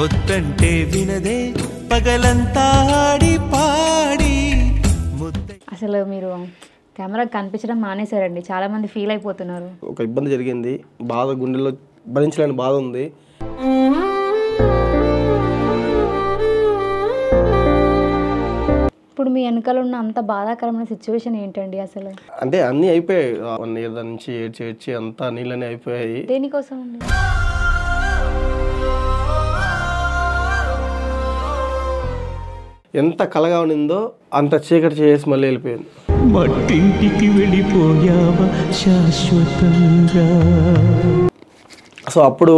వద్దంటే వినదే పగలంతా ఆడి పాడి. అసలు మీరు కెమెరా కనిపించడం మానేశారండి. చాలా మంది ఫీల్ అయిపోతున్నారు. ఒక ఇబ్బంది జరిగింది. బాధ గుండెల్లో భరించలేని బాధ ఉంది. ఇప్పుడు మీ వెనకాల ఉన్న అంత బాధాకరమైన సిచ్యువేషన్ ఏంటండి అసలు? అంటే అన్నీ అయిపోయాయి. వన్ ఇయర్ దాని నుంచి ఏడ్చి ఏడ్చి అంతా నీళ్ళని అయిపోయాయి. దేనికోసం అండి? ఎంత కలగా ఉన్నిందో అంత చీకటి చేసి మళ్ళీ వెళ్ళిపోయింది. మట్టింటికి వెళ్ళిపోయావా శాశ్వతంగా? సో అప్పుడు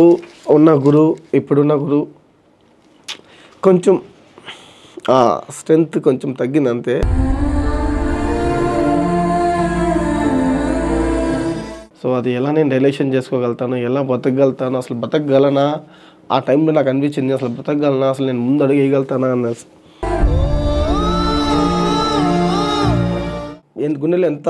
ఉన్న గురు ఇప్పుడున్న గురు కొంచెం స్ట్రెంగ్త్ కొంచెం తగ్గింది అంతే సో అది ఎలా నేను రిలేషన్ చేసుకోగలుగుతాను ఎలా బతకగలుగుతాను అసలు బతకగలనా? ఆ టైంలో నాకు అనిపించింది అసలు బతకగలనా? అసలు నేను ముందు అడుగు వేయగలుగుతానా? అన్న గుండెలో ఎంత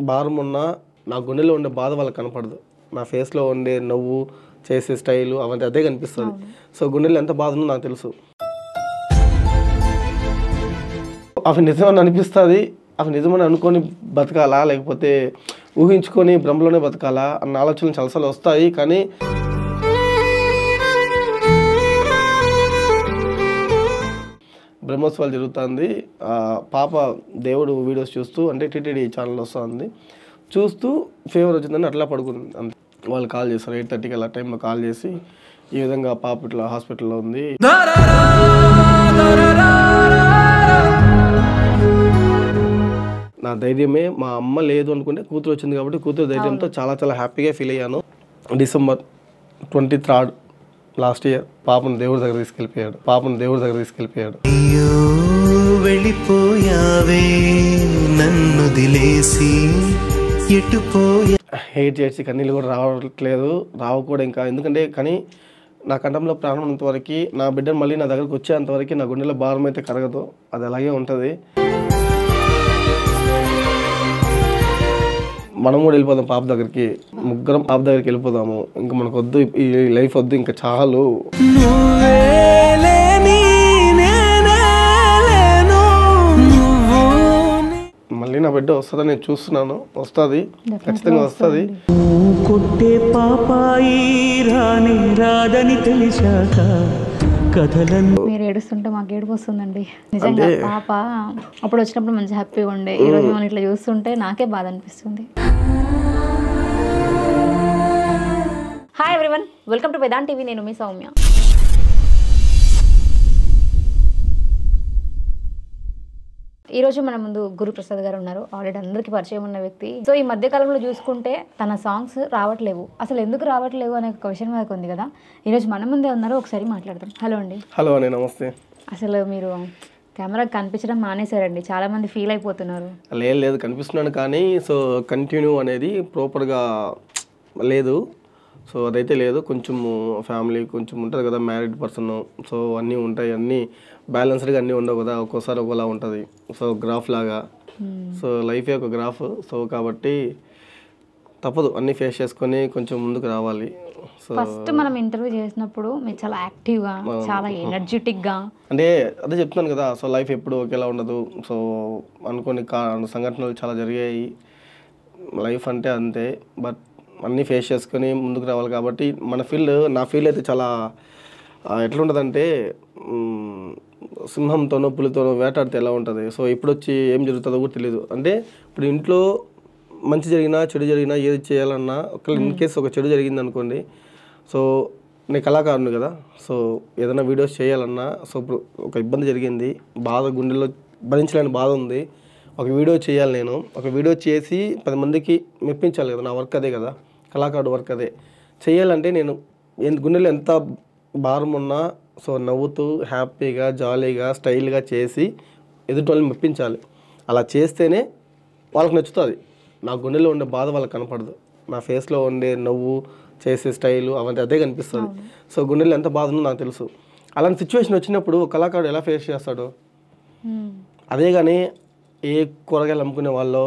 భారం ఉన్నా నా గుండెలో ఉండే బాధ వాళ్ళకి కనపడదు. నా ఫేస్లో ఉండే నవ్వు చేసే స్టైలు అవన్నీ అదే కనిపిస్తుంది. సో గుండెలో ఎంత బాధ ఉందో నాకు తెలుసు. అవి నిజమని అనిపిస్తుంది అవి నిజమని అనుకొని బతకాలా లేకపోతే ఊహించుకొని భ్రమలోనే బతకాలా అన్న ఆలోచనలు చాలాసార్లు వస్తాయి కానీ బ్రహ్మోత్సవాలు జరుగుతుంది. పాప దేవుడు వీడియోస్ చూస్తూ అంటే టీటీడీ ఛానల్ వస్తుంది. చూస్తూ ఫీవర్ వచ్చిందని అట్లా పడుకుంది. అంతే. వాళ్ళు కాల్ చేస్తారు. ఎయిట్ థర్టీకి అలా టైంలో కాల్ చేసి ఈ విధంగా పాప ఇట్లా హాస్పిటల్లో ఉంది. నా ధైర్యమే. మా అమ్మ లేదు అనుకుంటే కూతురు వచ్చింది కాబట్టి కూతురు ధైర్యంతో చాలా చాలా హ్యాపీగా ఫీల్ అయ్యాను. December twenty third last year పాపను దేవుడి దగ్గర తీసుకెళ్ళిపోయాడు. పాపను దేవుడి దగ్గర తీసుకెళ్ళిపోయాడు. వెళ్ళిపోయావే నన్ను దిలేసి హెయిట్ చేసి కన్నీళ్ళు కూడా రావట్లేదు. రావు కూడా ఇంకా ఎందుకంటే కానీ నా కంఠంలో ప్రాణం ఉన్నంతవరకు నా బిడ్డను మళ్ళీ నా దగ్గరకు వచ్చేంతవరకు నా గుండెలో భారం అయితే కరగదు. అది అలాగే ఉంటుంది. మనం కూడా వెళ్ళిపోదాం పాప దగ్గరికి. ముగ్గురం పాప దగ్గరికి వెళ్ళిపోదాము. ఇంకా మనకు వద్దు ఈ లైఫ్ వద్దు ఇంకా చాలు. మళ్ళీ నా బిడ్డ వస్తుందని నేను చూస్తున్నాను. వస్తుంది. ఖచ్చితంగా వస్తుంది. కొట్టే పాపాయి రాని రాదని తెలిసాక కథలను ఏడుస్తుంటే మాకు ఏడుపు వస్తుందండి. నిజంగా పాప అప్పుడు వచ్చినప్పుడు మంచి హ్యాపీగా ఉండే. ఈ రోజు మనం ఇట్లా చూస్తుంటే నాకే బాధ అనిపిస్తుంది. Hi everyone welcome to Vedant TV నేను మీ సౌమ్య. ఈ రోజు మన ముందు గురుప్రసాద్ గారు ఉన్నారు. ఆల్రెడీ అందరికీ పరిచయం ఉన్న వ్యక్తి. సో ఈ మధ్య కాలంలో చూసుకుంటే తన సాంగ్స్ రావట్లేవు. అసలు ఎందుకు రావట్లేవు అనే ఒక క్వశ్చన్ మనకు ఉంది కదా. ఈరోజు మన ముందే ఉన్నారు. ఒకసారి మాట్లాడదాం. హలో అండి. హలో అండి నమస్తే. అసలు మీరు కెమెరా కనిపించడం మానేశారండి. చాలా మంది ఫీల్ అయిపోతున్నారు. లేదు లేదు. కనిపిస్తున్నాను కానీ సో కంటిన్యూ అనేది ప్రాపర్గా లేదు. సో అదైతే లేదు. కొంచెం ఫ్యామిలీ కొంచెం ఉంటుంది కదా మ్యారీడ్ పర్సన్. సో అన్నీ ఉంటాయి. అన్నీ బ్యాలెన్స్డ్గా అన్నీ ఉండవు కదా ఒక్కోసారి ఒకలా ఉంటుంది. సో గ్రాఫ్ లాగా. సో లైఫే ఒక గ్రాఫ్. సో కాబట్టి తప్పదు. అన్నీ ఫేస్ చేసుకొని కొంచెం ముందుకు రావాలి. సో ఫస్ట్ మనం ఇంటర్వ్యూ చేసినప్పుడు మీరు చాలా యాక్టివ్గా చాలా ఎనర్జెటిక్గా. అంటే అదే చెప్తున్నాను కదా సో లైఫ్ ఎప్పుడు ఒకేలా ఉండదు. సో అనుకోని కా సంఘటనలు చాలా జరిగాయి. లైఫ్ అంటే అంతే. బట్ అన్నీ ఫేస్ చేసుకొని ముందుకు రావాలి కాబట్టి మన ఫీల్డ్ నా ఫీల్డ్ అయితే చాలా ఎట్లుంటుందంటే సింహంతోనో పులితోనో వేటాడితే ఎలా ఉంటుంది? సో ఇప్పుడు వచ్చి ఏం జరుగుతుందో కూడా తెలియదు అంటే ఇప్పుడు ఇంట్లో మంచి జరిగినా చెడు జరిగినా ఏది చేయాలన్నా ఒక ఇన్ కేస్ ఒక చెడు జరిగింది అనుకోండి సో నేను కళాకారుని కదా సో ఏదైనా వీడియోస్ చేయాలన్నా సో ఇప్పుడు ఒక ఇబ్బంది జరిగింది బాధ గుండెల్లో భరించలేని బాధ ఉంది ఒక వీడియో చేయాలి నేను. ఒక వీడియో చేసి పది మందికి మెప్పించాలి కదా నా వర్క్ అదే కదా కళాకారుడు వర్క్ అదే. చేయాలంటే నేను ఎంత గుండెలో ఎంత భారం ఉన్నా సో నవ్వుతూ హ్యాపీగా జాలీగా స్టైల్గా చేసి ఎదుటి వాళ్ళని మెప్పించాలి. అలా చేస్తేనే వాళ్ళకి నచ్చుతుంది. నా గుండెలో ఉండే బాధ వాళ్ళకి కనపడదు. నా ఫేస్లో ఉండే నవ్వు చేసే స్టైలు అవన్నీ అదే కనిపిస్తుంది. సో గుండెలో ఎంత బాధ ఉందో నాకు తెలుసు. అలాంటి సిచ్యువేషన్ వచ్చినప్పుడు కళాకారుడు ఎలా ఫేస్ చేస్తాడు? అదే కానీ ఏ కూరగాయలు అమ్ముకునే వాళ్ళు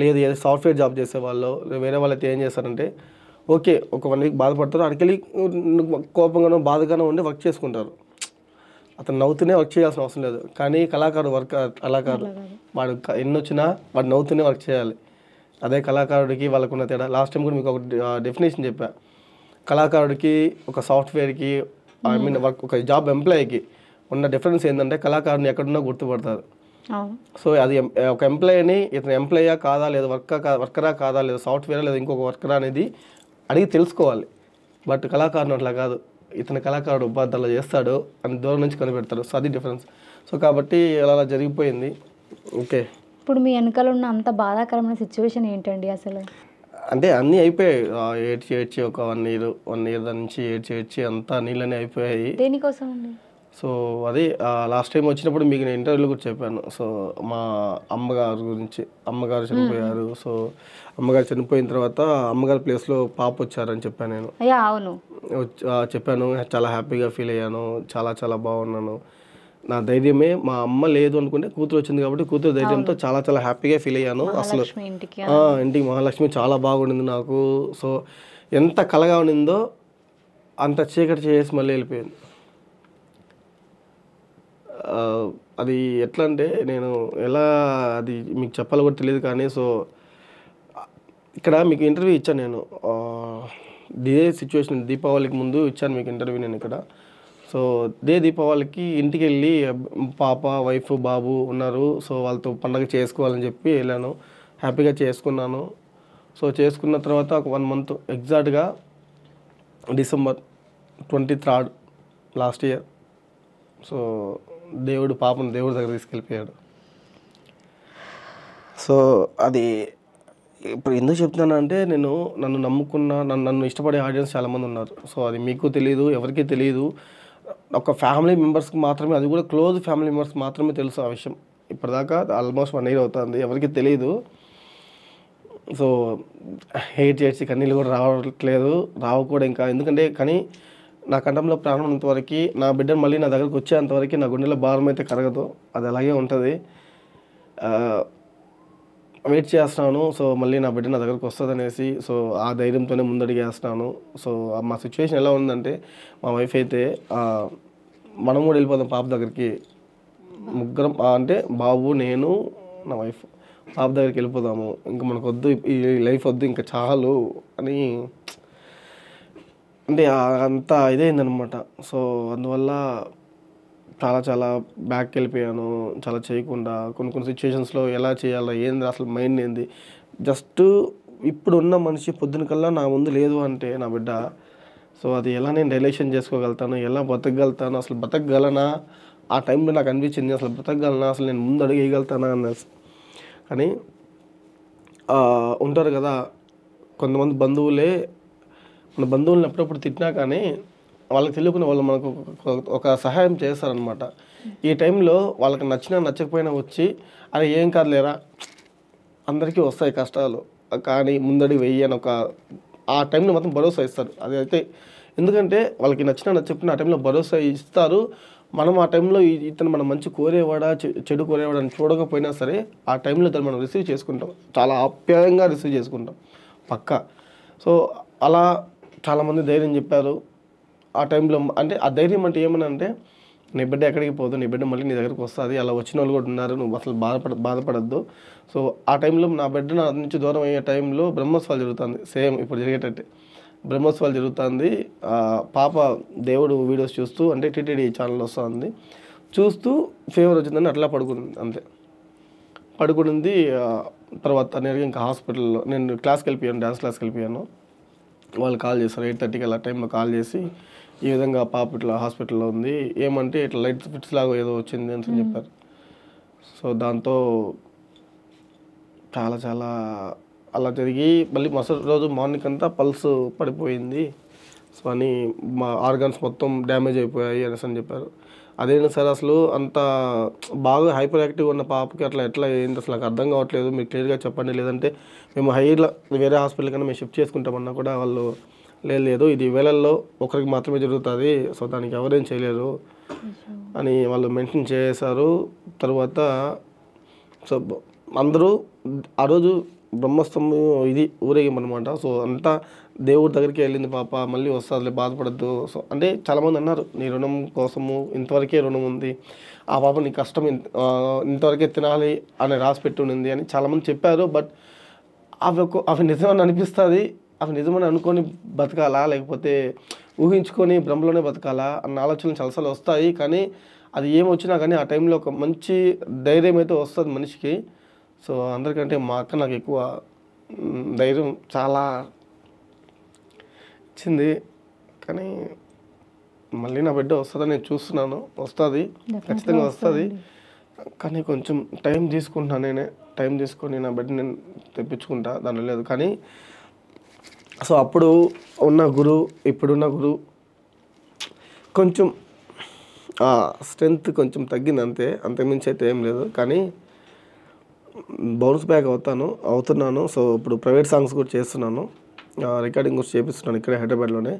లేదు ఏదో సాఫ్ట్వేర్ జాబ్ చేసే వాళ్ళు వేరే వాళ్ళు అయితే ఏం చేస్తారంటే ఓకే ఒక వన్ వీక్ బాధపడతారు అక్కడికి కోపంగానో బాధగానో ఉండి వర్క్ చేసుకుంటారు. అతను నవ్వుతూనే వర్క్ చేయాల్సిన అవసరం లేదు. కానీ కళాకారుడు వర్క్ కళాకారుడు. వాడు ఎన్ని వచ్చినా వాడు నవ్వుతూనే వర్క్ చేయాలి. అదే కళాకారుడికి వాళ్ళకున్న తేడా. లాస్ట్ టైం కూడా మీకు ఒక డెఫినేషన్ చెప్పా. కళాకారుడికి ఒక సాఫ్ట్వేర్కి ఐ మీన్ వర్క్ ఒక జాబ్ ఎంప్లాయీకి ఉన్న డిఫరెన్స్ ఏంటంటే కళాకారుని ఎక్కడున్నా గుర్తుపడతారు. సో అది ఒక ఎంప్లాయీని ఇతను ఎంప్లాయా కాదా లేదా వర్క్ వర్కరా కాదా లేదా సాఫ్ట్వేర్ లేదా ఇంకొక వర్కరా అనేది అడిగి తెలుసుకోవాలి. బట్ కళాకారుని అట్లా కాదు. ఇతని కళాకారుడు ఉపాధ్యాయులు చేస్తాడు అని దూరం నుంచి కనిపెడతాడు. సో అది డిఫరెన్స్. సో కాబట్టి అలా అలా జరిగిపోయింది. ఓకే. ఇప్పుడు మీ వెనకాల ఉన్న అంత బాధాకరమైన సిచ్యువేషన్ ఏంటండి అసలు? అంటే అన్నీ అయిపోయాయి. ఏడ్చి ఏడ్చి ఒక వన్ ఇయర్ వన్ ఇయర్ నుంచి ఏడ్చి ఏడ్చి అంతా నీళ్ళని అయిపోయాయి. దేనికోసం అండి? సో అదే లాస్ట్ టైం వచ్చినప్పుడు మీకు నేను ఇంటర్వ్యూలో కూడా చెప్పాను. సో మా అమ్మగారు గురించి అమ్మగారు చనిపోయారు. సో అమ్మగారు చనిపోయిన తర్వాత అమ్మగారి ప్లేస్లో పాప వచ్చారని చెప్పాను నేను. అవును. చెప్పాను చాలా హ్యాపీగా ఫీల్ అయ్యాను చాలా చాలా బాగున్నాను. నా ధైర్యమే మా అమ్మ లేదు అనుకుంటే కూతురు వచ్చింది కాబట్టి కూతురు ధైర్యంతో చాలా చాలా హ్యాపీగా ఫీల్ అయ్యాను. అసలు ఇంటికి మహాలక్ష్మి చాలా బాగుండింది నాకు. సో ఎంత కలగా ఉండిందో అంత చీకటి చేసి మళ్ళీ వెళ్ళిపోయింది. అది ఎట్లా అంటే నేను ఎలా అది మీకు చెప్పాలో కూడా తెలియదు కానీ సో ఇక్కడ మీకు ఇంటర్వ్యూ ఇచ్చాను నేను. దే ఇదే సిచ్యువేషన్ దీపావళికి ముందు ఇచ్చాను మీకు ఇంటర్వ్యూ నేను ఇక్కడ. సో ఇదే దీపావళికి ఇంటికి వెళ్ళి పాప వైఫ్ బాబు ఉన్నారు. సో వాళ్ళతో పండగ చేసుకోవాలని చెప్పి వెళ్ళాను. హ్యాపీగా చేసుకున్నాను. సో చేసుకున్న తర్వాత ఒక వన్ మంత్ ఎగ్జాక్ట్గా December twenty third last year so దేవుడు పాపను దేవుడి దగ్గర తీసుకెళ్ళిపోయాడు. సో అది ఇప్పుడు ఎందుకు చెప్తున్నానంటే నేను నన్ను నమ్ముకున్న నన్ను నన్ను ఇష్టపడే ఆడియన్స్ చాలామంది ఉన్నారు. సో అది మీకు తెలియదు ఎవరికీ తెలియదు ఒక ఫ్యామిలీ మెంబర్స్కి మాత్రమే అది కూడా క్లోజ్ ఫ్యామిలీ మెంబర్స్ మాత్రమే తెలుసు ఆ విషయం. ఇప్పటిదాకా ఆల్మోస్ట్ వన్ ఇయర్ అవుతుంది ఎవరికి తెలియదు సో హెయిట్ చేసి కన్నీళ్ళు కూడా రావట్లేదు రావు కూడా ఇంకా. ఎందుకంటే కానీ నా కంఠంలో ప్రాణం ఉన్నంతవరకు నా బిడ్డను మళ్ళీ నా దగ్గరకు వచ్చేంతవరకు నా గుండెలో భారం అయితే కరగదు. అది అలాగే ఉంటుంది. వెయిట్ చేస్తున్నాను. సో మళ్ళీ నా బిడ్డ నా దగ్గరకు వస్తుందనేసి సో ఆ ధైర్యంతోనే ముందడిగేస్తున్నాను. సో మా సిచ్యువేషన్ ఎలా ఉందంటే మా వైఫ్ అయితే మనం కూడా వెళ్ళిపోదాం పాప దగ్గరికి. ముగ్గురం అంటే బాబు నేను నా వైఫ్ పాప దగ్గరికి వెళ్ళిపోదాము. ఇంకా మనకు వద్దు ఈ లైఫ్ వద్దు ఇంకా చాలు అని అంటే ఆ- అంత ఇదైందనమాట సో అందువల్ల చాలా చాలా బ్యాక్ వెళ్ళిపోయాను చాలా చేయకుండా కొన్ని కొన్ని సిచ్యువేషన్స్లో ఎలా చేయాలో ఏంది అసలు మైండ్ ఏంది. జస్ట్ ఇప్పుడు ఉన్న మనిషి పొద్దున కల్లా నా ముందు లేదు అంటే నా బిడ్డ. సో అది ఎలా నేను రిలేషన్ చేసుకోగలుగుతాను ఎలా బతకగలుగుతాను అసలు బతకగలనా? ఆ టైంలో నాకు అనిపించింది అసలు బతకగలనా? అసలు నేను ముందు అడిగేయగలుగుతానా అన్న కానీ ఉంటారు కదా కొంతమంది బంధువులే మన బంధువులను ఎప్పుడప్పుడు తిట్టినా కానీ వాళ్ళకి తెలియకుండా వాళ్ళు మనకు ఒక- ఒక సహాయం చేస్తారనమాట ఈ టైంలో వాళ్ళకి నచ్చినా నచ్చకపోయినా వచ్చి అరే ఏం కాదులేరా? అందరికీ వస్తాయి కష్టాలు. కానీ ముందడి వెయ్యి అని ఒక ఆ టైంలో మాత్రం భరోసా ఇస్తారు. అది అయితే ఎందుకంటే వాళ్ళకి నచ్చినా నచ్చకపోయినా ఆ టైంలో భరోసా ఇస్తారు. మనం ఆ టైంలో ఇతను మనం మంచి కోరేవాడా చె- చెడు కోరేవాడా అని చూడకపోయినా సరే ఆ టైంలో దాన్ని మనం రిసీవ్ చేసుకుంటాం. చాలా ఆప్యాయంగా రిసీవ్ చేసుకుంటాం. పక్కా. సో అలా చాలామంది ధైర్యం చెప్పారు. ఆ టైంలో అంటే ఆ ధైర్యం అంటే ఏమని అంటే నీ బిడ్డ ఎక్కడికి పోదు నీ బిడ్డ మళ్ళీ నీ దగ్గరికి వస్తుంది అలా వచ్చిన వాళ్ళు కూడా ఉన్నారు నువ్వు అసలు బాధపడ బాధపడద్దు. సో ఆ టైంలో నా బిడ్డ నా నుంచి దూరం అయ్యే టైంలో బ్రహ్మోత్సవాలు జరుగుతుంది. సేమ్ ఇప్పుడు జరిగేటట్టే. బ్రహ్మోత్సవాలు జరుగుతుంది. పాప దేవుడు వీడియోస్ చూస్తూ అంటే టీటీడీ ఛానల్ వస్తుంది. చూస్తూ ఫీవర్ వచ్చిందని అట్లా పడుకుంది అంతే. పడుకునింది తర్వాత నేను ఇంకా హాస్పిటల్లో నేను క్లాస్కి వెళ్ళిపోయాను డ్యాన్స్ క్లాస్కి వెళ్ళిపోయాను. వాళ్ళు కాల్ చేశారు ఎయిట్ థర్టీకి అలా టైంలో కాల్ చేసి ఈ విధంగా పాప ఇట్లా హాస్పిటల్లో ఉంది. ఏమంటే ఇట్లా లైట్ ఫిట్స్ లాగా ఏదో వచ్చింది అని చెప్పారు. సో దాంతో చాలా చాలా అలా జరిగి మళ్ళీ మరుసటి రోజు మార్నింగ్ అంతా పల్స్ పడిపోయింది. సో అని మా ఆర్గన్స్ మొత్తం డ్యామేజ్ అయిపోయాయి అనేసి అని చెప్పారు. అదేంటి సార్ అసలు అంత బాగా హైపర్ యాక్టివ్ ఉన్న పాపకి అట్లా ఎట్లా ఏంటి అసలు నాకు అర్థం కావట్లేదు. మీరు క్లియర్గా చెప్పండి. లేదంటే మేము హైర్లో వేరే హాస్పిటల్ కన్నా మేము షిఫ్ట్ చేసుకుంటామన్నా కూడా వాళ్ళు లేదు లేదు. ఇది వేళల్లో ఒకరికి మాత్రమే జరుగుతుంది. సో దానికి ఎవరేం చేయలేరు అని వాళ్ళు మెన్షన్ చేశారు. తర్వాత సో అందరూ ఆ రోజు బ్రహ్మస్తంభం ఇది ఊరేగింపు అనమాట సో అంతా దేవుడి దగ్గరికి వెళ్ళింది పాప మళ్ళీ వస్తుంది బాధపడద్దు. సో అంటే చాలామంది అన్నారు నీ రుణం కోసము ఇంతవరకే రుణం ఉంది. ఆ పాప నీ కష్టం ఇంతవరకే తినాలి అని రాసి పెట్టి అని చాలామంది చెప్పారు. బట్ అవి ఒక అవి నిజమని అనిపిస్తుంది. అవి నిజమని అనుకొని బతకాలా? లేకపోతే ఊహించుకొని భ్రమలోనే బతకాలా? అన్న ఆలోచనలు చాలాసార్లు వస్తాయి. కానీ అది ఏమొచ్చినా కానీ ఆ టైంలో ఒక మంచి ధైర్యం అయితే వస్తుంది మనిషికి. సో అందరికంటే మా అక్క నాకు ఎక్కువ ధైర్యం చాలా ఇచ్చింది కానీ మళ్ళీ నా బిడ్డ వస్తుందని నేను చూస్తున్నాను. వస్తుంది. ఖచ్చితంగా వస్తుంది. కానీ కొంచెం టైం తీసుకుంటా నేనే. టైం తీసుకొని నా బిడ్డ నేను తెప్పించుకుంటా. దానిలో లేదు. కానీ సో అప్పుడు ఉన్న గురు ఇప్పుడున్న గురు కొంచెం స్ట్రెంగ్త్ కొంచెం తగ్గింది అంతే. అంతకుమించి అయితే ఏం లేదు. కానీ బౌన్స్ బ్యాక్ అవుతాను అవుతున్నాను. సో ఇప్పుడు ప్రైవేట్ సాంగ్స్ కూడా చేస్తున్నాను. రికార్డింగ్ కూడా చేపిస్తున్నాను ఇక్కడే హైదరాబాద్లోనే.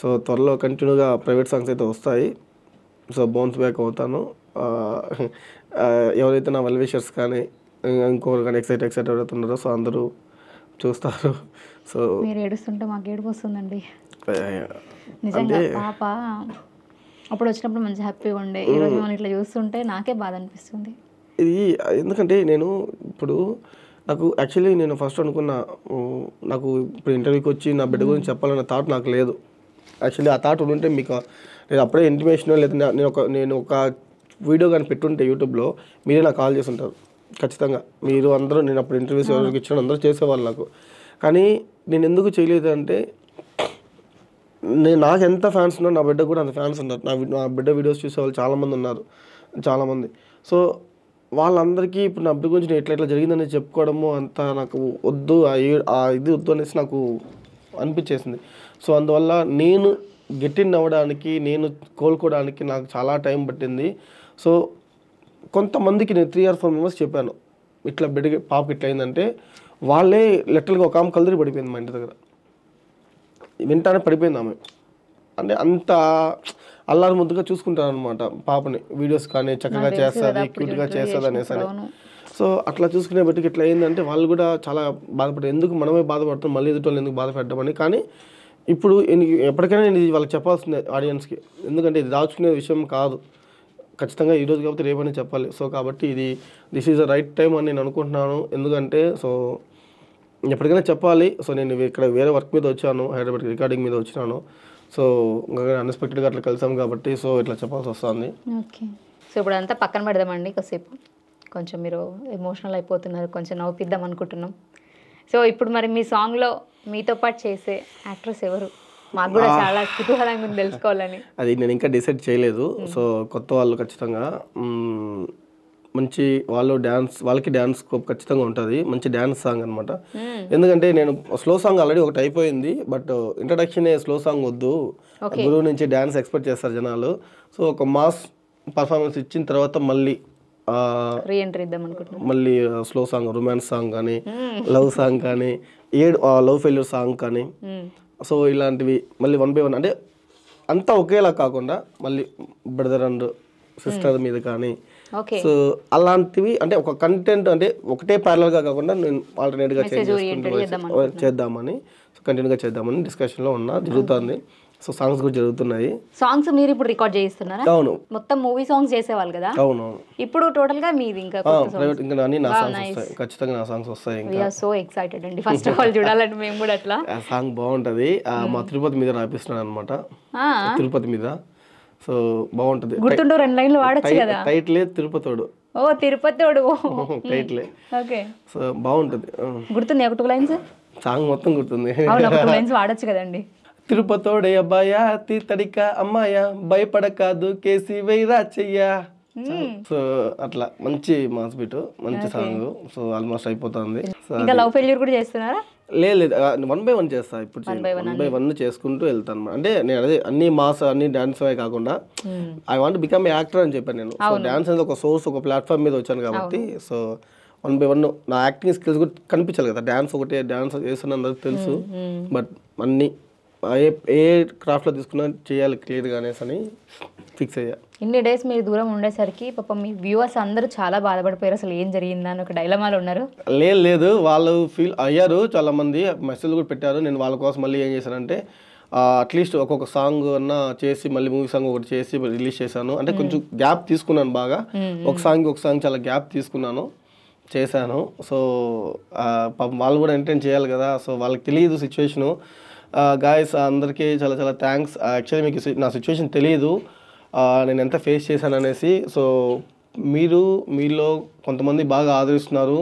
సో త్వరలో కంటిన్యూగా ప్రైవేట్ సాంగ్స్ అయితే వస్తాయి. సో బౌన్స్ బ్యాక్ అవుతాను. ఎవరైతే నా వెల్ విషర్స్ కానీ ఇంకా ఇంకొకరు కానీ ఎక్సైట్ ఎక్సైట్ ఎవరైతే ఉన్నారో సో అందరూ చూస్తారు. సో మీరు ఏడుస్తుంటే మాకు ఏడుపు వస్తుందండి. నిజంగా పాప అప్పుడు వచ్చినప్పుడు మంచి హ్యాపీగా ఉండే. ఈ రోజు మనం ఇట్లా చూస్తుంటే నాకే బాధ అనిపిస్తుంది. ఇది ఎందుకంటే నేను ఇప్పుడు నాకు యాక్చువల్లీ నేను ఫస్ట్ అనుకున్న నాకు ఇప్పుడు ఇంటర్వ్యూకి వచ్చి నా బిడ్డ గురించి చెప్పాలన్న థాట్ నాకు లేదు. యాక్చువల్లీ ఆ థాట్ ఉంటే మీకు నేను అప్పుడే ఇంటిమేషన్ లేదా నేను ఒక నేను ఒక వీడియో కానీ పెట్టుంటే యూట్యూబ్లో మీరే నాకు కాల్ చేసి ఉంటారు ఖచ్చితంగా. మీరు అందరూ నేను అప్పుడు ఇంటర్వ్యూస్ ఎవరికి ఇచ్చిన అందరూ చేసేవాళ్ళు నాకు. కానీ నేను ఎందుకు చేయలేదు అంటే నేను నాకు ఎంత ఫ్యాన్స్ ఉన్నారు నా బిడ్డ కూడా అంత ఫ్యాన్స్ ఉన్నారు నా నా బిడ్డ వీడియోస్ చూసే వాళ్ళు చాలామంది ఉన్నారు. చాలామంది. సో వాళ్ళందరికీ ఇప్పుడు నా బిడ్డ గురించి నేను ఎట్లా ఎట్లా జరిగిందని చెప్పుకోవడము అంత నాకు వద్దు ఆ ఏ- ఆ ఇది వద్దు అనేసి నాకు అనిపించేసింది. సో అందువల్ల నేను గెట్టిన్ అవ్వడానికి నేను కోలుకోవడానికి నాకు చాలా టైం పట్టింది. సో కొంతమందికి నేను త్రీ ఆర్ ఫోర్ మెంబర్స్ చెప్పాను. ఇట్లా బిడ్డ పాపకి ఇట్లా అయిందంటే వాళ్ళే లెటర్గా ఒక ఆమె కలదరి పడిపోయింది మా ఇంటి దగ్గర. వెంటనే పడిపోయింది ఆమె. అంటే అంత అల్లారు ముద్దుగా చూసుకుంటారు అనమాట పాపని వీడియోస్ కానీ చక్కగా చేస్తుంది క్యూట్గా చేస్తుంది అనేసి అని. సో అట్లా చూసుకునే బట్టికి ఇట్లా అయిందంటే వాళ్ళు కూడా చాలా బాధపడతారు ఎందుకు మనమే బాధపడతాం మళ్ళీ ఎదుటి వాళ్ళు ఎందుకు బాధపెట్టమని కానీ ఇప్పుడు ఎప్పటికైనా నేను ఇది వాళ్ళకి చెప్పాల్సిందే ఆడియన్స్కి ఎందుకంటే ఇది దాచుకునే విషయం కాదు. ఖచ్చితంగా ఈ రోజు కాబట్టి రేపని చెప్పాలి. సో కాబట్టి ఇది this is the right time అని నేను అనుకుంటున్నాను. ఎందుకంటే సో ఎప్పటికైనా చెప్పాలి. సో నేను ఇక్కడ వేరే వర్క్ మీద వచ్చాను హైదరాబాద్ రికార్డింగ్ మీద వచ్చినాను. సో అన్ఎక్స్పెక్టెడ్గా అట్లా కలిసాం కాబట్టి సో ఇట్లా చెప్పాల్సి వస్తుంది. ఓకే. సో ఇప్పుడు అంతా పక్కన పెడదామండి కాసేపు. కొంచెం మీరు ఎమోషనల్ అయిపోతున్నారు కొంచెం నవ్వుపిద్దాం అనుకుంటున్నాం. సో ఇప్పుడు మరి మీ సాంగ్లో మీతో పాటు చేసే యాక్ట్రెస్ ఎవరు? మాకు కూడా చాలా కుతూహలంగా తెలుసుకోవాలని. అది నేను ఇంకా డిసైడ్ చేయలేదు. సో కొత్త వాళ్ళు ఖచ్చితంగా. మంచి వాళ్ళు డ్యాన్స్ వాళ్ళకి డ్యాన్స్ స్కోప్ ఖచ్చితంగా ఉంటుంది. మంచి డ్యాన్స్ సాంగ్ అనమాట ఎందుకంటే నేను స్లో సాంగ్ ఆల్రెడీ ఒకటి అయిపోయింది బట్ ఇంట్రడక్షన్ స్లో సాంగ్ వద్దు. గురువు నుంచి డ్యాన్స్ ఎక్స్పెక్ట్ చేస్తారు జనాలు. సో ఒక మాస్ పర్ఫార్మెన్స్ ఇచ్చిన తర్వాత మళ్ళీ మళ్ళీ స్లో సాంగ్ రొమాన్స్ సాంగ్ కానీ లవ్ సాంగ్ కానీ ఏడు లవ్ ఫెయిల్యూర్ సాంగ్ కానీ. సో ఇలాంటివి మళ్ళీ వన్ బై వన్ అంటే అంతా ఒకేలా కాకుండా మళ్ళీ బ్రదర్ అండ్ సిస్టర్ మీద కానీ సో అలాంటివి అంటే ఒక కంటెంట్ అంటే ఒకటే parallel గా కాకుండా నేను ఆల్టర్నేట్గా చేంజ్ చేసుకుంటూ చేద్దామని సో కంటిన్యూగా చేద్దామని డిస్కషన్లో ఉన్నా జరుగుతుంది. సో సాంగ్స్ కూడా జరుగుతున్నాయి. సాంగ్స్ మీరు ఇప్పుడు రికార్డ్ చేయిస్తున్నారా? అవును. మొత్తం మూవీ సాంగ్స్ చేసేవాళ్ళు కదా? అవును ఇప్పుడు టోటల్గా మీది ఇంకా ప్రైవేట్ ఇంకా అన్ని నా సాంగ్స్ వస్తాయి. ఖచ్చితంగా నా సాంగ్స్ వస్తాయి ఇంకా. వీఆర్ సో ఎక్సైటెడ్ అండి. ఫస్ట్ ఆఫ్ ఆల్ చూడాలంటే మేము కూడా అట్లా. ఆ సాంగ్ బాగుంటది. ఆ, మా తిరుపతి మీద రాపిస్తున్నాను అనమాట ఆ, తిరుపతి మీద. సో బాగుంటది. గుర్తుంటూ రెండు లైన్లు వాడచ్చు కదా? టైట్లే తిరుపతోడు. ఓ తిరుపతోడు. టైట్లే. ఓకే. సో బాగుంటది. గుర్తుంది ఒక టూ లైన్స్? సాంగ్ మొత్తం గుర్తుంది. లైన్స్ వాడచ్చు కదండి. తిరుపతోడే అబ్బాయా తడిక అమ్మాయ భయపడకాదు కేసి వైరా చెయ్యా. సో అట్లా మంచి మాస్ బీట్ మంచి సాంగ్. సో ఆల్మోస్ట్ అయిపోతుంది. ఇంకా లవ్ ఫెయిల్యూర్ కూడా చేస్తున్నారా? లేదు లేదు. వన్ బై వన్ చేస్తా ఇప్పుడు వన్ బై వన్ చేసుకుంటూ వెళ్తాను. అంటే నేను అదే అన్ని మాస్ అన్ని డాన్స్ కాకుండా ఐ వాంట్ బికమ్ యాక్టర్ అని చెప్పాను నేను. సో డాన్స్ అనేది ఒక సోర్స్ ఒక ప్లాట్ఫామ్ మీద వచ్చాను కాబట్టి సో వన్ బై వన్ నా యాక్టింగ్ స్కిల్స్ కూడా కనిపించాలి కదా. డాన్స్ ఒకటే డాన్స్ చేస్తున్న తెలుసు. బట్ అన్ని ఏ ఏ క్రాఫ్ట్లో తీసుకున్నా చేయాలి క్లియర్గా అనేసి అని ఫిక్స్ అయ్యా. ఇన్ని డేస్ మీరు దూరం ఉండేసరికి పాపం మీ వ్యూవర్స్ అందరూ చాలా బాధపడిపోయారు. అసలు ఏం జరిగిందా అని ఒక డైలమాలో ఉన్నారు. లేదు లేదు. వాళ్ళు ఫీల్ అయ్యారు. చాలా మంది మెసేజ్ కూడా పెట్టారు. నేను వాళ్ళ కోసం మళ్ళీ ఏం చేశానంటే అట్లీస్ట్ ఒక్కొక్క సాంగ్ అన్న చేసి మళ్ళీ మూవీ సాంగ్ ఒకటి చేసి రిలీజ్ చేశాను. అంటే కొంచెం గ్యాప్ తీసుకున్నాను బాగా. ఒక సాంగ్ ఒక సాంగ్ చాలా గ్యాప్ తీసుకున్నాను చేశాను. సో పాపం వాళ్ళు కూడా ఎంటర్టైన్ చేయాలి కదా. సో వాళ్ళకి తెలియదు సిచ్యువేషను గాయస్ అందరికీ చాలా చాలా థ్యాంక్స్ యాక్చువల్లీ మీకు నా సిచ్యువేషన్ తెలియదు. నేను ఎంత ఫేస్ చేశాను అనేసి సో మీరు మీలో కొంతమంది బాగా ఆదరిస్తున్నారు.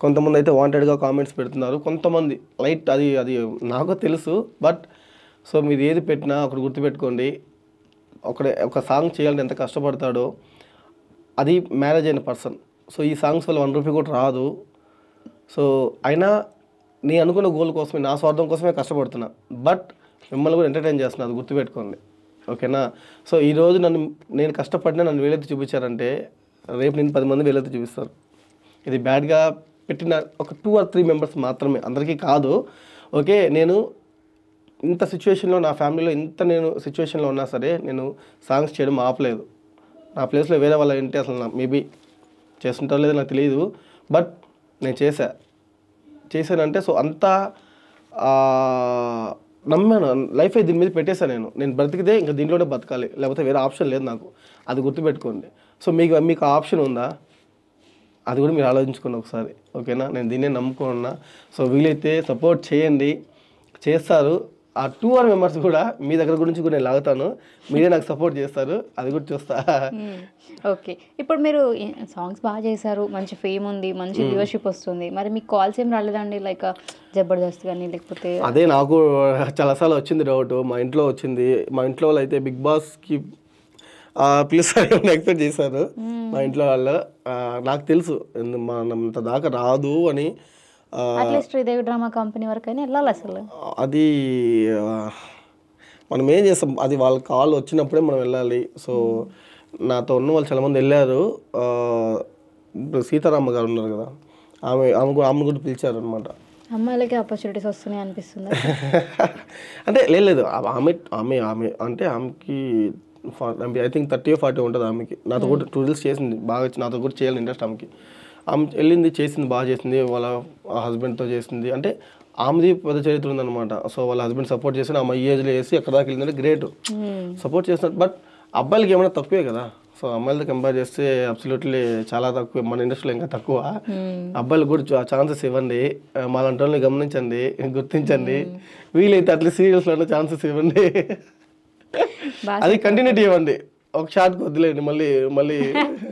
కొంతమంది అయితే వాంటెడ్గా కామెంట్స్ పెడుతున్నారు. కొంతమంది లైట్ అది అది నాకు తెలుసు బట్ సో మీరు ఏది పెట్టినా ఒకటి గుర్తుపెట్టుకోండి. ఒకడే ఒక సాంగ్ చేయాలని ఎంత కష్టపడతాడో అది మ్యారేజ్ అయిన పర్సన్ సో ఈ సాంగ్స్ వల్ల వన్ రూపీ కూడా రాదు. సో అయినా నేను అనుకున్న గోల్ కోసమే నా స్వార్థం కోసమే కష్టపడుతున్నా. బట్ మిమ్మల్ని కూడా ఎంటర్టైన్ చేస్తున్నా అది గుర్తుపెట్టుకోండి. ఓకేనా? సో ఈరోజు నన్ను నేను కష్టపడినా నన్ను వేలెత్తి చూపించారంటే రేపు నేను పది మంది వేలెత్తి చూపిస్తారు. ఇది బ్యాడ్గా పెట్టిన ఒక టూ ఆర్ త్రీ మెంబర్స్ మాత్రమే అందరికీ కాదు. ఓకే నేను ఇంత సిచ్యువేషన్లో నా ఫ్యామిలీలో ఇంత నేను సిచ్యువేషన్లో ఉన్నా సరే నేను సాంగ్స్ చేయడం ఆపలేదు. నా ప్లేస్లో వేరే వాళ్ళు ఏంటి అసలు నా మేబీ చేస్తుంటారో లేదో నాకు తెలియదు బట్ నేను చేశా. చేశానంటే సో అంతా నమ్మాను. లైఫ్ దీని మీద పెట్టేశాను నేను. నేను బ్రతికితే ఇంకా దీంట్లోనే బతకాలి. లేకపోతే వేరే ఆప్షన్ లేదు నాకు. అది గుర్తుపెట్టుకోండి. సో మీకు మీకు ఆ ఆప్షన్ ఉందా? అది కూడా మీరు ఆలోచించుకోండి ఒకసారి. ఓకేనా? నేను దీన్నే నమ్ముకున్నా. సో వీలైతే సపోర్ట్ చేయండి. చేస్తారు. ఆ టూ ఆర్ మెంబర్స్ కూడా మీ దగ్గర గురించి కూడా నేను లాగుతాను. మీరే నాకు సపోర్ట్ చేస్తారు. అది కూడా చూస్తా. ఓకే. ఇప్పుడు మీరు సాంగ్స్ బాగా చేశారు. మంచి ఫేమ్ ఉంది. మంచి వ్యూవర్షిప్ వస్తుంది. మరి మీకు కాల్స్ ఏం రాలేదండి? లైక్ జబర్దస్త్ కానీ లేకపోతే అదే నాకు చాలాసార్లు వచ్చింది డౌట్ మా ఇంట్లో వచ్చింది. మా ఇంట్లో అయితే బిగ్ బాస్కి పిలుస్తారేమో ఎక్స్పెక్ట్ చేశారు. మా ఇంట్లో వాళ్ళు నాకు తెలుసు. ఎందు- మనంత దాకా రాదు అని శ్రీదేవి డ్రామా కంపెనీ వరకు వెళ్ళాలి అసలు. అది మనం ఏం చేస్తాం అది వాళ్ళ కాల్ వచ్చినప్పుడే మనం వెళ్ళాలి. సో నాతో ఉన్న వాళ్ళు చాలామంది వెళ్ళారు. సీతారామ గారు ఉన్నారు కదా ఆమె ఆమె కూడా ఆమె కూడా పిలిచారు అనమాట అమ్మాయిలకి ఆపర్చునిటీస్ వస్తున్నాయి అనిపిస్తుంది. అంటే లేదు ఆమె ఆమె ఆమె అంటే ఆమెకి ఐ థింక్ థర్టీ ఫార్టీ ఉంటుంది ఆమెకి. నాతో కూడా టూ చేసింది బాగా వచ్చి- నాతో కూడా చేయాలని ఇంట్రెస్ట్ ఆమెకి. ఆమె వెళ్ళింది చేసింది బాగా చేసింది వాళ్ళ హస్బెండ్తో చేసింది. అంటే ఆమెది పెద్ద చరిత్ర ఉందన్నమాట. సో వాళ్ళ హస్బెండ్ సపోర్ట్ చేసి ఆమె ఈ ఏజ్లో వేసి ఎక్కడ దాకా వెళ్ళిందంటే గ్రేట్ సపోర్ట్ చేస్తున్నారు బట్ అబ్బాయిలకి ఏమైనా తక్కువే కదా. సో అమ్మాయిలతో కంపేర్ చేస్తే అబ్సల్యూట్లీ చాలా తక్కువ. మన ఇండస్ట్రీలో ఇంకా తక్కువ. అబ్బాయిలకు కూడా ఛాన్సెస్ ఇవ్వండి. మాలాంటి వాళ్ళని గమనించండి గుర్తించండి. వీలైతే అట్లా సీరియల్స్లో ఛాన్సెస్ ఇవ్వండి. అది కంటిన్యూటీ ఇవ్వండి. ఒక షార్ట్కి వదిలేండి మళ్ళీ మళ్ళీ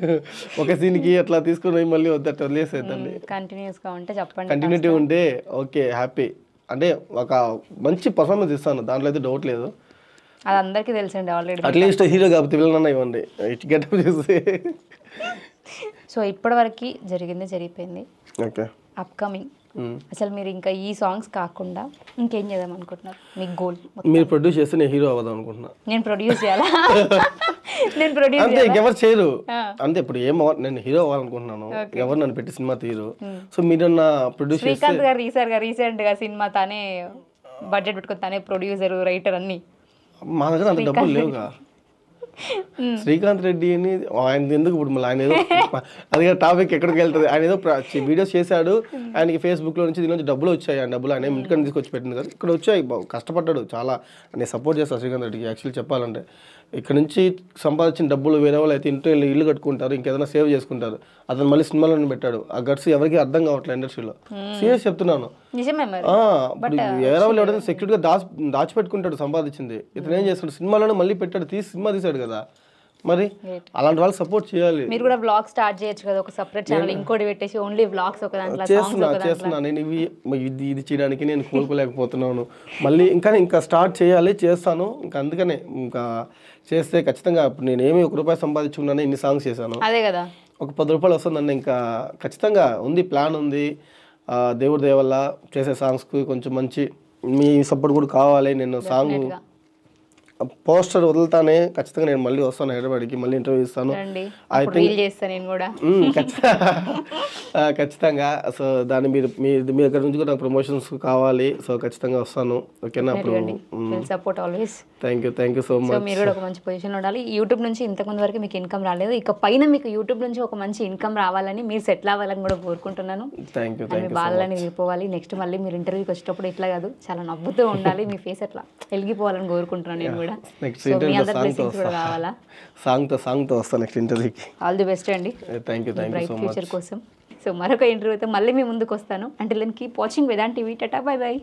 ఒక సీన్కి అట్లా తీసుకుని మళ్ళీ వద్దట వదిలేసేద్దండి. కంటిన్యూస్గా ఉంటే చెప్పండి కంటిన్యూటీ ఉంటే ఓకే హ్యాపీ అంటే ఒక మంచి పర్ఫార్మెన్స్ ఇస్తాను దాంట్లో అయితే డౌట్ లేదు. అది అందరికీ తెలుసండి ఆల్రెడీ అట్లీస్ట్ హీరో కాబట్టి విలనన్నా ఇవ్వండి ఇటు గెటప్ చేసి. సో ఇప్పటివరకు జరిగింది జరిగిపోయింది. ఓకే అప్కమింగ్ అసలు మీరు ఇంకా ఈ సాంగ్స్ కాకుండా ఇంకేం చేద్దాం అనుకుంటున్నారు? మీ గోల్ మీరు ప్రొడ్యూస్ చేస్తే నేను హీరో అవ్వదాం అనుకుంటున్నా. నేను ప్రొడ్యూస్ చేయాలా? నేను ప్రొడ్యూస్ అంతే ఇంకెవరు చేయరు. అంతే ఇప్పుడు ఏం నేను హీరో అవ్వాలనుకుంటున్నాను. ఎవరు నన్ను పెట్టి సినిమా తీయరు. సో మీరు నా ప్రొడ్యూస్ శ్రీకాంత్ గారు రీసెంట్గా రీసెంట్గా సినిమా తానే బడ్జెట్ పెట్టుకుని తానే ప్రొడ్యూసర్ రైటర్ అన్ని. మా దగ్గర అంత డబ్బులు లేవుగా. శ్రీకాంత్ రెడ్డి అని ఆయన ఎందుకు ఇప్పుడు మళ్ళీ ఆయన ఏదో అది టాపిక్ ఎక్కడికి వెళ్తుంది? ఆయన ఏదో వీడియోస్ చేశాడు. ఆయనకి ఫేస్బుక్లో నుంచి దీని నుంచి డబ్బులు వచ్చాయి. ఆయన డబ్బులు ఆయన ఇంటికని తీసుకొచ్చి పెట్టింది. కదా ఇక్కడ వచ్చాయి. కష్టపడ్డాడు. చాలా. నేను సపోర్ట్ చేస్తాను శ్రీకాంత్ రెడ్డికి. యాక్చువల్లీ చెప్పాలంటే. ఇక్కడ నుంచి సంపాదించిన డబ్బులు వేరే వాళ్ళు అయితే ఇంట్లో వెళ్ళి ఇల్లు కట్టుకుంటారు ఇంకేదైనా సేవ్ చేసుకుంటారు. అతను మళ్ళీ సినిమాలోనే పెట్టాడు ఆ గట్స్ ఎవరికి అర్థం కావట్లేదు ఇండస్ట్రీలో. సీరియస్ చెప్తున్నాను. ఇప్పుడు వేరే వాళ్ళు ఎవరైనా సెక్యూరిటీగా దాచి దాచిపెట్టుకుంటాడు సంపాదించింది. ఇతను ఏం చేస్తాడు? సినిమాలోనే మళ్ళీ పెట్టాడు తీసి సినిమా తీశాడు కదా. మరి అలాంటి వాళ్ళు సపోర్ట్ చేయాలి. మీరు కూడా వ్లాగ్ స్టార్ట్ చేయొచ్చు కదా ఒక సపరేట్ ఛానల్ ఇంకోటి పెట్టేసి ఓన్లీ వ్లాగ్స్ ఒక దాంట్లో చేస్తున్నా చేస్తున్నా. నేను ఇవి ఇది ఇది చేయడానికి నేను కోలుకోలేకపోతున్నాను. మళ్ళీ ఇంకా ఇంకా స్టార్ట్ చేయాలి చేస్తాను. ఇంకా అందుకనే ఇంకా చేస్తే ఖచ్చితంగా ఇప్పుడు నేను ఏమి ఒక రూపాయి సంపాదించుకున్నాను ఇన్ని సాంగ్స్ చేశాను. అదే కదా. ఒక పది రూపాయలు వస్తుందండి ఇంకా ఖచ్చితంగా ఉంది ప్లాన్ ఉంది. దేవుడి దయ వల్ల చేసే సాంగ్స్కి కొంచెం మంచి మీ సపోర్ట్ కూడా కావాలి. నేను సాంగ్ పోస్టర్ వదులుతానే ఖచ్చితంగా నేను మళ్ళీ వస్తాను హైదరాబాద్కి మళ్ళీ ఇంటర్వ్యూ ఇస్తాను. ఐ మ్మ్, ఖచ్చితంగా. సో దాన్ని మీరు మీ మీ దగ్గర నుంచి కూడా నాకు ప్రమోషన్స్ కావాలి. సో ఖచ్చితంగా వస్తాను. ఓకేనా? అప్పుడు support always thank you thank you so much మీరు కూడా ఒక మంచి పొజిషన్లో ఉండాలి. యూట్యూబ్ నుంచి ఇంతకుముందు వరకు మీకు ఇన్కమ్ రాలేదు. ఇక పైన మీకు యూట్యూబ్ నుంచి ఒక మంచి ఇన్కమ్ రావాలని మీరు సెటిల్ అవ్వాలని కూడా కోరుకుంటున్నాను. థ్యాంక్ యూ థ్యాంక్ యూ బాధలని విడిపోవాలి నెక్స్ట్ మళ్ళీ మీరు ఇంటర్వ్యూకి వచ్చేటప్పుడు ఇట్లా కాదు. చాలా నవ్వుతూ ఉండాలి. మీ ఫేస్ అట్లా వెలిగిపోవాలని కోరుకుంటున్నాను నేను కూడా. మీ అందరి బ్లెస్సింగ్స్ కూడా కావాలా సాంగ్తో నెక్స్ట్ ఇంటర్వ్యూకి ఆల్ ది బెస్ట్ అండి. Thank you thank you future కోసం. సో మరొక ఇంటర్వ్యూతో మళ్ళీ మీ ముందుకు వస్తాను. అంటే keep watching Vedant TV tata bye bye